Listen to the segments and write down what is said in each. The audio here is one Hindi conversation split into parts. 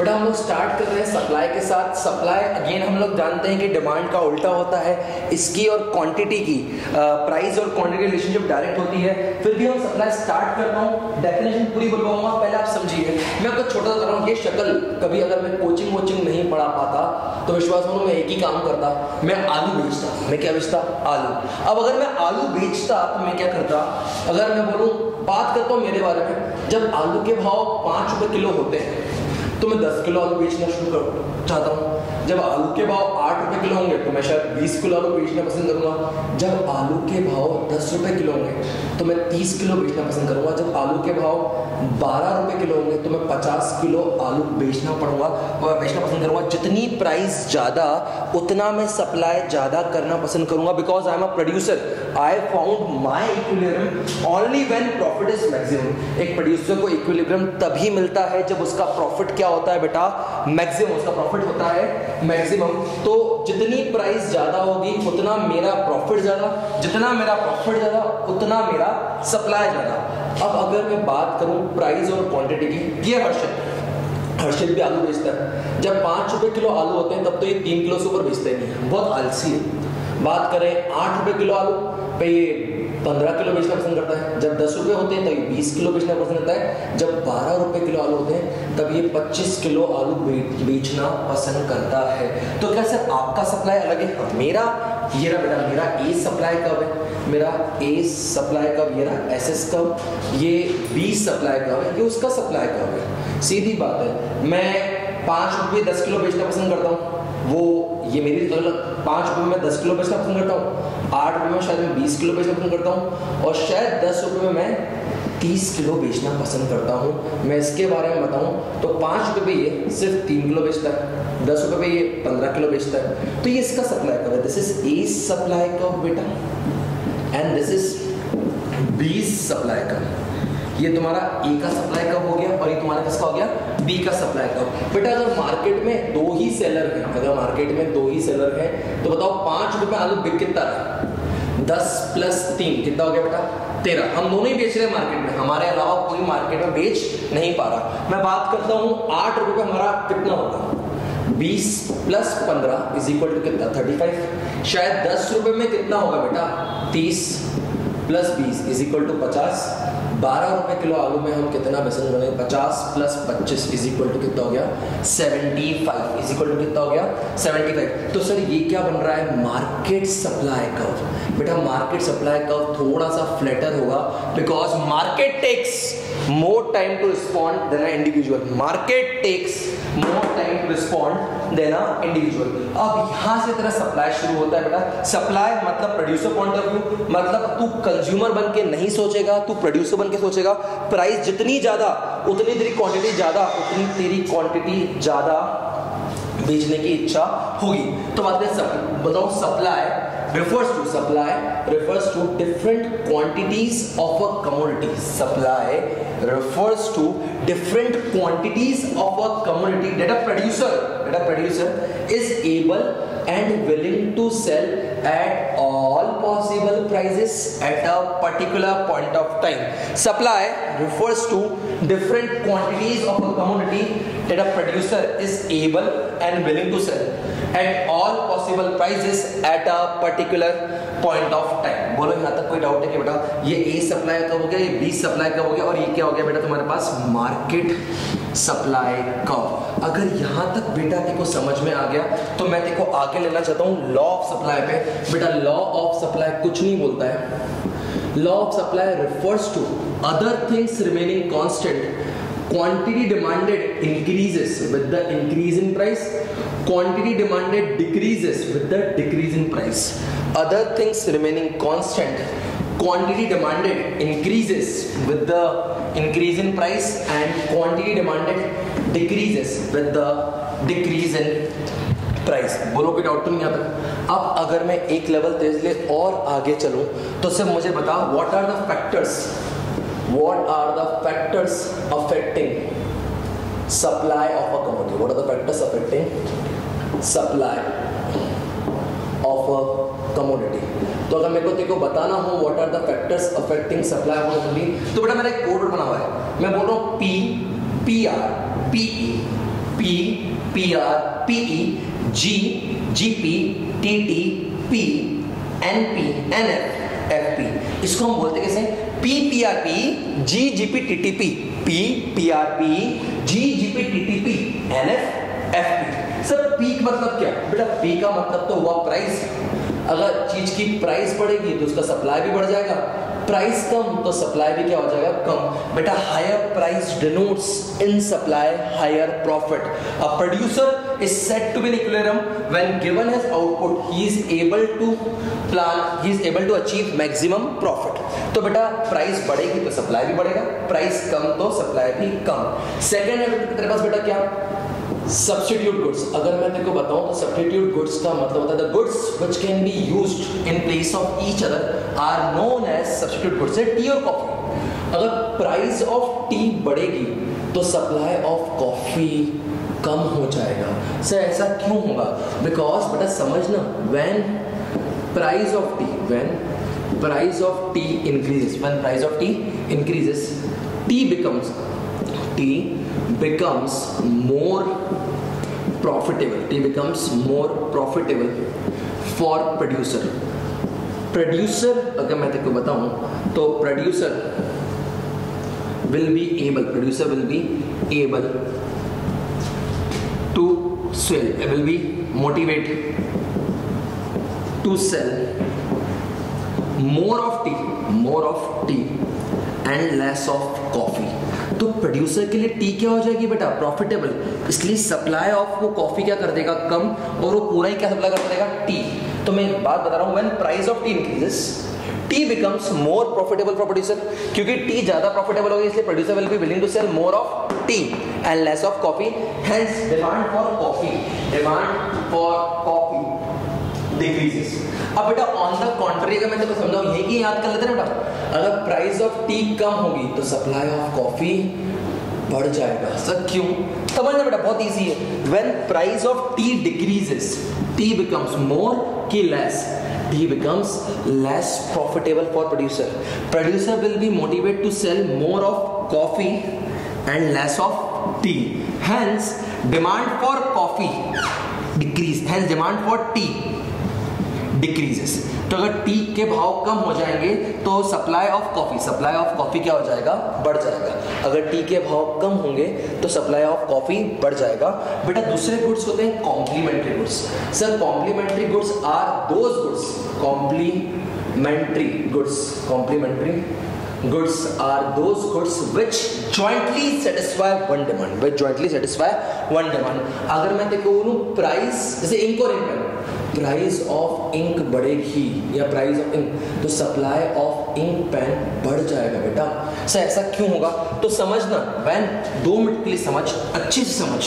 बेटा हम लोग स्टार्ट कर रहे हैं सप्लाई के साथ। सप्लाई अगेन हम लोग जानते हैं कि डिमांड का उल्टा होता है इसकी और क्वांटिटी की। प्राइस और क्वांटिटी रिलेशनशिप डायरेक्ट होती है। फिर भी हम सप्लाई स्टार्ट करता हूँ। डेफिनेशन पूरी बोलवाऊँगा पहले आप समझिए। मैं आपको छोटा सा हूँ ये शक्ल कभी अगर मैं कोचिंग वोचिंग नहीं पढ़ा पाता तो विश्वास मानो मैं एक ही काम करता। मैं आलू बेचता। मैं क्या बेचता? आलू। अब अगर मैं आलू बेचता तो मैं क्या करता? अगर मैं बोलूँ, बात करता हूँ मेरे बारे में। जब आलू के भाव पाँच रुपये किलो होते हैं तो मैं दस किलो आलू बेचना शुरू कर चाहता हूँ। जब आलू के भाव आठ रुपए किलो होंगे तो मैं शायद बीस किलो आलू बेचना पसंद करूँगा। जब आलू के भाव दस रुपए किलो होंगे तो मैं तीस किलो बेचना पसंद करूँगा। जब आलू के भाव बारह रुपए किलो होंगे तो मैं पचास किलो आलू बेचना पड़ूँगा बेचना पसंद करूँगा। जितनी प्राइस ज़्यादा, उतना मैं सप्लाई ज़्यादा करना पसंद करूँगा because I am a producer I found my equilibrium only when profit is maximum एक प्रोड्यूसर को इक्विलिब्रियम तभी मिलता है जब उसका प्रॉफिट क्या होता है बेटा? मैक्सिमम उसका प्रॉफिट होता है। मैक्सिमम तो जितनी प्राइस ज़्यादा होगी, उतना मेरा प्रॉफिट ज़्यादा। जितना मेरा प्रॉफिट ज़्यादा, उतना मेरा सप्लाई ज़्यादा। अब अगर मैं बात करूँ प्राइस और क्वांटिटी की, ये हर्षित। हर्षित भी आलू बेचता है। जब पाँच रुपए किलो आलू होते हैं, तब तो ये तीन किलो से ऊपर बेचते नहीं बहुत आलसी है। बात करें आठ रुपए किलो आलू पे ये पंद्रह किलो बेचना पसंद करता है। जब दस रुपये होते हैं तो ये बीस किलो बेचना पसंद करता है। जब बारह रुपये किलो आलू होते हैं, तब ये पच्चीस किलो आलू बेचना पसंद करता है। तो क्या सर आपका सप्लाई अलग है। मेरा, ये रहा बेटा, मेरा ए सप्लाई कब है? मेरा ए सप्लाई कब? ये रहा एस एस कब? ये बी सप्लाई कब है? ये उसका सप्लाई कब है? सीधी बात है। मैं पाँच रुपये दस किलो बेचना पसंद करता हूँ। वो, ये मेरी पाँच रुपये में दस किलो बेचना पसंद करता हूँ, आठ रुपये में शायद मैं बीस किलो बेचना पसंद करता हूँ, और शायद दस रुपये में मैं तीस किलो बेचना पसंद करता हूँ। मैं इसके बारे में बताऊँ तो पाँच रुपये पे ये सिर्फ़ तीन किलो बेचता है, दस रुपये पे ये पंद्रह किलो बेचता है। तो ये इसका सप्लाई है? दिस इज़ ए सप्लाई कब बेटा? And this is b supply कब? ये तुम्हारा ए का सप्लाई कब हो गया और ये तुम्हारा किसका हो गया? बी का सप्लाई कब बेटा, अगर मार्केट में दो ही सेलर है, अगर मार्केट में दो ही सेलर है तो बताओ पाँच रुपए आलू बिक कितना है दस प्लस तीन, कितना हो गया बेटा? तेरह। हम दोनों ही बेच रहे हैं मार्केट में। हमारे अलावा कोई मार्केट में बेच नहीं पा रहा। मैं बात करता हूँ, आठ रुपए हमारा कितना होगा? बीस प्लस पंद्रह इज़ इक्वल टू कितना? थर्टी फाइव शायद दस रुपए में कितना होगा बेटा? तीस प्लस बीस इज़ इक्वल टू पचास। बारह रुपए किलो आलू में हम कितना बेसन बनाएँगे पचास प्लस पच्चीस इज़ इक्वल टू कितना हो गया? Seventy five is equal to कितना हो गया? सेवेंटी फाइव तो सर, ये क्या बन रहा है? मार्केट सप्लाई कर्व बेटा मार्केट सप्लाई कर्व थोड़ा सा फ्लैटर होगा because market takes more time to respond than individual market takes more time to respond than individual अब यहाँ से तेरा सप्लाई शुरू होता है बेटा। सप्लाई मतलब प्रोड्यूसर पॉइंट ऑफ़ व्यू मतलब तू कंज्यूमर बन के नहीं सोचेगा, तू प्रोड्यूसर बन के सोचेगा। प्राइस जितनी ज़्यादा, उतनी तेरी क्वांटिटी ज़्यादा, उतनी तेरी क्वांटिटी ज़्यादा बेचने की इच्छा होगी। तो बात बताओ supply refers to supply refers to different quantities of a commodity supply refers to different quantities of a commodity that a producer that a producer is able and willing to sell at all possible prices at a particular point of time. Supply refers to different quantities of a commodity that a producer is able and willing to sell at all possible prices at a particular point of time. बोलो, यहाँ तक कोई डाउट है कि बेटा, ये A सप्लाई कब हो गया, ये B सप्लाई कब हो गया, और ये क्या हो गया बेटा तुम्हारे पास? मार्केट सप्लाई कब? अगर यहाँ तक बेटा देखो समझ में आ गया तो मैं देखो आगे लेना चाहता हूँ लॉ ऑफ़ सप्लाई पे। बेटा लॉ ऑफ़ सप्लाई कुछ नहीं बोलता है। Law of supply refers to other things remaining constant quantity demanded increases with the increase in price quantity demanded decreases with the decrease in price other things remaining constant quantity demanded increases with the increase in price and quantity demanded decreases with the decrease in price बोलो कोई डाउट तो नहीं आता अब अगर मैं एक लेवल तेज ले और आगे चलूँ तो सिर्फ़ मुझे बताओ what are the factors what are the factors affecting supply of a commodity what are the factors affecting supply of a commodity तो अगर मेरे को तेरे को बताना हो what are the factors affecting supply of money तो बेटा मेरा एक कोड बना हुआ है। मैं बोल रहा हूँ P P R P E P P R P E G G P T T P N P N F F P इसको हम बोलते कैसे? P P R P G G P T T P P P R P G G P T T P N F F P sir P का मतलब क्या? बेटा पी का मतलब तो हुआ प्राइस अगर चीज़ की प्राइस बढ़ेगी तो उसका सप्लाई भी बढ़ जाएगा. प्राइस कम तो सप्लाई भी क्या हो जाएगा? कम। बेटा higher price denotes in supply higher profit a producer is set to be equilibrium when given his output he is able to plan he is able to achieve maximum profit तो बेटा प्राइस बढ़ेगी तो सप्लाई भी बढ़ेगा प्राइस कम तो सप्लाई भी कम. सेकेंड है, तेरे पास बेटा क्या? सब्सटीट्यूट गुड्स अगर मैं तेरे को बताऊँ तो सब्सटीट्यूट गुड्स का मतलब होता है the goods which can be used in place of each other are known as substitute goods है टी और कॉफ़ी अगर प्राइस ऑफ़ टी बढ़ेगी तो सप्लाई ऑफ़ कॉफ़ी कम हो जाएगा सर ऐसा क्यों होगा बिकॉज़ बेटा समझना when price of tea when price of tea increases when price of tea increases tea becomes tea becomes more profitable tea becomes more profitable for producer producer अगर मैं तक बताऊँ तो producer will be able producer will be able to sell will be motivated to sell more of tea more of tea and less of coffee तो प्रोड्यूसर के लिए टी क्या हो जाएगी बेटा? प्रॉफिटेबल इसलिए सप्लाई ऑफ़ वो कॉफ़ी क्या कर देगा? कम और वो पूरा ही क्या सप्लाई कर देगा? टी तो मैं बात बता रहा हूँ when price of tea increases tea becomes more profitable for producer क्योंकि टी ज़्यादा प्रॉफिटेबल होगी, इसलिए producer will be willing to sell more of tea and less of coffee hence demand for coffee demand for coffee decreases अब बेटा ऑन द कॉन्ट्री अगर मैं तेरे को समझाऊं ये कि याद कर लेते ना बेटा, अगर प्राइस ऑफ़ टी कम होगी तो सप्लाई ऑफ़ कॉफ़ी बढ़ जाएगा। सर, क्यों? समझना बेटा, बहुत इजी है। When price of tea decreases T becomes more, K less. T becomes less profitable for producer. Producer will be motivated to sell more of coffee and less of tea. Hence, demand for coffee decrease. Hence, demand for tea decreases तो अगर टी के भाव कम हो जाएँगे तो supply of coffee supply of coffee क्या हो जाएगा? बढ़ जाएगा। अगर टी के भाव कम होंगे तो सप्लाई ऑफ़ कॉफ़ी बढ़ जाएगा। बेटा, दूसरे गुड्स होते हैं complementary goods sir complementary goods are those goods complementary goods complementary goods are those goods which jointly satisfy one demand, which jointly satisfy one demand. अगर मैं देखो बोलूँ प्राइस जैसे इंक और इंक प्राइस ऑफ़ इंक बढ़ेगी या प्राइस ऑफ़ इंक तो सप्लाई ऑफ़ इंक पेन बढ़ जाएगा बेटा। सर ऐसा क्यों होगा? तो समझना वैन दो मिनट के लिए समझ, अच्छे से समझ।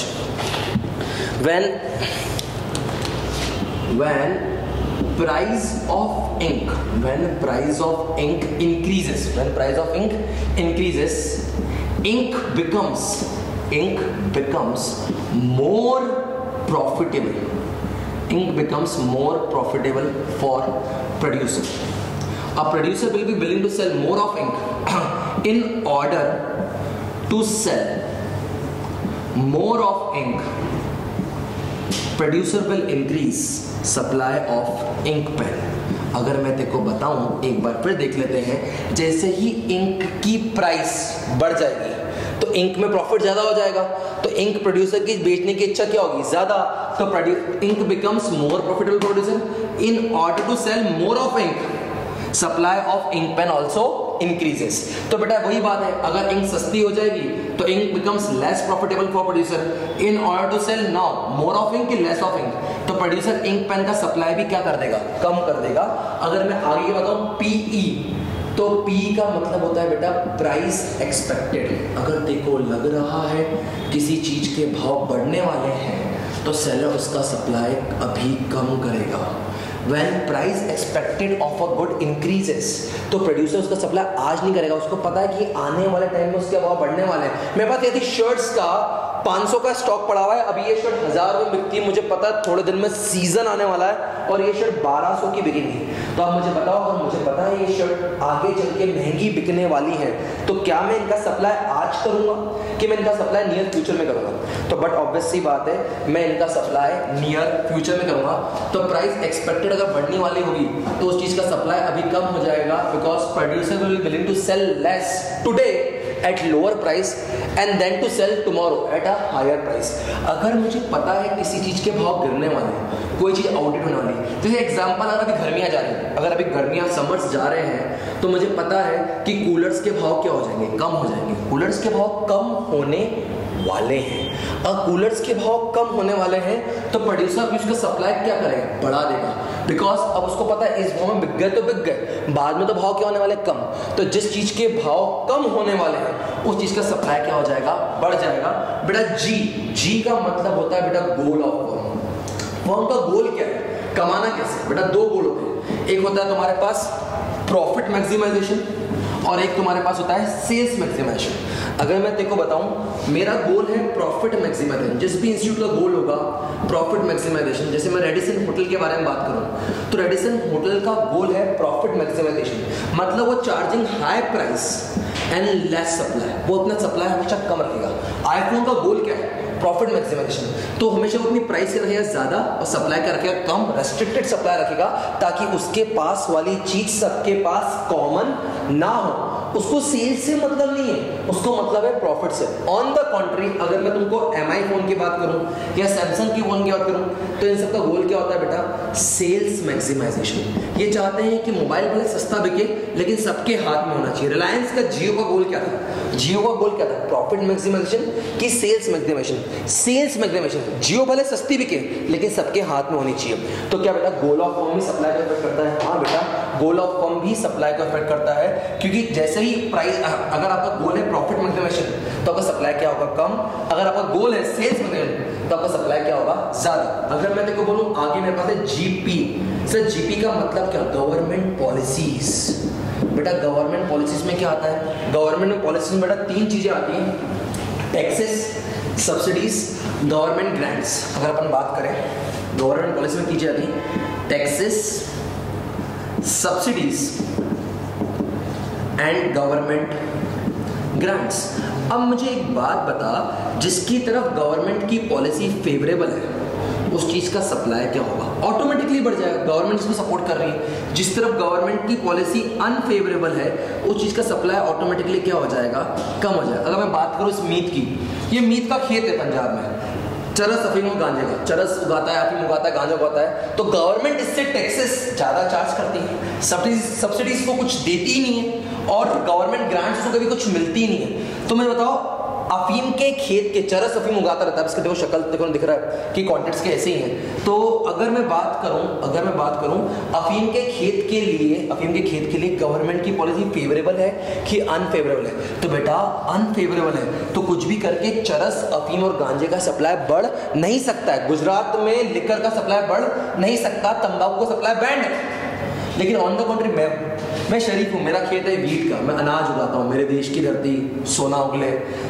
When when price of ink when price of ink increases when price of ink increases ink becomes ink becomes more profitable ink becomes more profitable for producer a producer will be willing to sell more of ink in order to sell more of ink producer will increase supply of ink pen अगर मैं तेको बताऊँ एक बार फिर देख लेते हैं जैसे ही इंक की प्राइस बढ़ जाएगी तो इंक में प्रॉफिट ज़्यादा हो जाएगा तो इंक प्रोड्यूसर की बेचने की इच्छा क्या होगी? ज़्यादा तो ink becomes more profitable producer in order to sell more of ink supply of ink pen also increases तो बेटा, वही बात है, अगर इंक सस्ती हो जाएगी तो ink becomes less profitable for producer in order to sell now more of ink less of ink तो प्रोड्यूसर इंक पेन का सप्लाई भी क्या कर देगा? कम कर देगा. अगर मैं आगे बताऊँ पीई तो P का मतलब होता है बेटा प्राइस एक्सपेक्टेड अगर देखो, लग रहा है किसी चीज़ के भाव बढ़ने वाले हैं तो सेलर उसका सप्लाई अभी कम करेगा। When price expected of a good increases तो प्रोड्यूसर उसका सप्लाई आज नहीं करेगा। उसको पता है कि आने वाले टाइम में उसके भाव बढ़ने वाले हैं। मेरे पास यदि शर्ट्स का 500 का स्टॉक पड़ा हुआ है। अभी ये शर्ट हज़ार में बिकती है। मुझे पता है थोड़े दिन में सीज़न आने वाला है और ये शर्ट 1200 की बिकेगी। तो आप मुझे बताओ, अगर मुझे पता है ये शर्ट आगे चल के महँगी बिकने वाली है तो क्या मैं इनका सप्लाई आज करूँगा? कि मैं इनका सप्लाई नियर फ्यूचर में करूँगा? तो बट ऑब्वियस सी बात है, मैं इनका सप्लाई नियर फ्यूचर में करूँगा। तो प्राइस एक्सपेक्टेड अगर बढ़ने वाली होगी तो उस चीज़ का सप्लाई अभी कम हो जाएगा because producer will willing to sell less today at lower price and then to sell tomorrow at a higher price अगर मुझे पता है किसी चीज़ के भाव गिरने वाले हैं कोई चीज़ आउटेड होने वाली जैसे एग्ज़ाम्पल अगर अभी गर्मियाँ जा रही हैं, अगर अभी गर्मियाँ समर्स जा रहे हैं तो मुझे पता है कि कूलर्स के भाव क्या हो जाएँगे? कम हो जाएँगे। कूलर्स के भाव कम होने वाले हैं। और कूलर्स के भाव कम होने वाले हैं तो प्रोड्यूसर भी उसका सप्लाई क्या करेगा? बढ़ा देगा। बिकॉज़ अब उसको पता है, इस भाव में बिक गए तो बिक गए। बाद में तो भाव क्या होने वाले? कम। तो जिस चीज़ के भाव कम होने वाले हैं, उस चीज़ का सप्लाई क्या हो जाएगा? बढ़ जाएगा। बेटा जी जी का मतलब होता है बेटा गोल ऑफ़ फॉर्म फॉर्म का गोल क्या है? कमाना कैसे? बेटा, दो गोल होते हैं। एक होता है तुम्हारे पास प्रॉफिट मैक्सिमाइजेशन और एक तुम्हारे पास होता है सेल्स मैक्सिमाइजेशन अगर मैं तेको बताऊँ, मेरा गोल है प्रॉफिट मैक्सिमाइजेशन जिस भी इंस्टीट्यूट का गोल होगा प्रॉफिट मैक्सिमाइजेशन जैसे मैं रेडिसन होटल के बारे में बात करूँ तो रेडिसन होटल का गोल है प्रॉफिट मैक्सिमाइजेशन मतलब वो charging high price and less supply वो अपना सप्लाई हमेशा कम रखेगा। आईफोन का गोल क्या है? प्रॉफिट मैक्सिमाइजेशन तो हमेशा अपनी प्राइस रखेगा ज़्यादा, और सप्लाई का रखेगा, कम रेस्ट्रिक्टेड सप्लाई रखेगा, ताकि उसके पास वाली चीज़ सबके पास कॉमन ना हो। उसको सेल्स से मतलब नहीं है, उसको मतलब है प्रॉफिट से। ऑन द कॉन्ट्री अगर मैं तुमको एमआई फ़ोन की बात करूँ, या सैमसंग की फ़ोन की बात करूँ तो इन सबका गोल क्या होता है बेटा? सेल्स मैक्सिमाइजेशन ये चाहते हैं कि मोबाइल भले सस्ता बिके, लेकिन सबके हाथ में होना चाहिए। रिलायंस का जियो का गोल क्या था? जियो का गोल क्या था? प्रॉफिट मैक्सिमाइजेशन की सेल्स मैक्सिमाइजेशन सेल्स मैक्सिमाइजेशन जियो भले सस्ती बिके, लेकिन सबके हाथ में होनी चाहिए। तो क्या बेटा गोल ऑफ़ फॉर्म भी सप्लाई का इफ़ेक्ट करता है? हाँ बेटा गोल ऑफ़ फॉर्म भी सप्लाई का इफ़ेक्ट करता है। क्योंकि जैसे ही प्राइस अगर आपका गोल है प्रॉफिट मैक्सिमेशन तो आपका सप्लाई क्या होगा? कम। अगर आपका गोल है सेल्स मैक्सिमेशन तो आपका सप्लाई क्या होगा? ज़्यादा। अगर मैं देखो बोलूँ, आगे मेरे पास है जीपी सर जीपी का मतलब क्या? गवर्नमेंट पॉलिसीज़ बेटा गवर्नमेंट पॉलिसीज़ में क्या आता है? गवर्नमेंट पॉलिसीज़ में बेटा तीन चीज़ें आती हैं। टैक्सेस सब्सिडीज गवर्नमेंट ग्रांट्स अगर अपन बात करें गवर्नमेंट पॉलिसी में की जाती taxes subsidies and government grants अब मुझे एक बात बता, जिसकी तरफ़ गवर्नमेंट की पॉलिसी फेवरेबल है, उस चीज़ का सप्लाई क्या होगा? ऑटोमेटिकली बढ़ जाएगा। गवर्नमेंट इसको सपोर्ट कर रही है। जिस तरफ़ गवर्नमेंट की पॉलिसी अनफेवरेबल है, उस चीज़ का सप्लाई ऑटोमेटिकली क्या हो जाएगा? कम हो जाएगा। अगर मैं बात करूँ इस मीट की ये मीत का खेत है पंजाब में। चरस अफीम और गांजे का। चरस उगाता है, अफीम उगाता है, गांजा उगाता है। तो गवर्नमेंट इससे टैक्सेस ज़्यादा चार्ज करती है। सब्सिडीज सब्सिडीज को कुछ देती ही नहीं है। और गवर्नमेंट ग्रांट्स को कभी कुछ मिलती ही नहीं है। तो मैं बताओ अफीम के खेत के चरस अफीम उगाता रहता है। इसका देखो शक्ल, देखो दिख रहा है कि कॉन्टेक्ट्स के ऐसे ही हैं। तो अगर मैं बात करूँ, अगर मैं बात करूँ, अफीम के खेत के लिए, अफीम के खेत के लिए गवर्नमेंट की पॉलिसी फेवरेबल है कि अनफेवरेबल है? तो बेटा अनफेवरेबल है। तो कुछ भी करके चरस, अफीम और गांजे का सप्लाई बढ़ नहीं सकता है। गुजरात में लिकर का सप्लाई बढ़ नहीं सकता, तंबाकू का सप्लाई बैंड लेकिन ऑन द कंट्री मैं मैं शरीफ हूँ, मेरा खेत है वीट का, मैं अनाज उगाता हूँ, मेरे देश की धरती सोना उगले।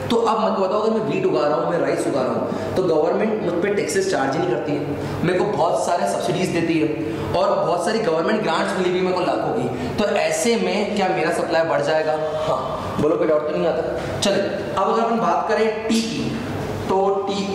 तो अब मैं बताओ, अगर मैं वीट उगा रहा हूँ, मैं राइस उगा रहा हूँ तो गवर्नमेंट मुझ पर टैक्सेस चार्ज ही नहीं करती है। मेरे को बहुत सारे सब्सिडीज देती है और बहुत सारी गवर्नमेंट ग्रांट्स मिली भी मेरे को लाखों की। तो ऐसे में क्या मेरा सप्लाई बढ़ जाएगा? हाँ बोलो कोई डाउट तो नहीं आता। चले अब अगर अपन बात करें टी की तो टी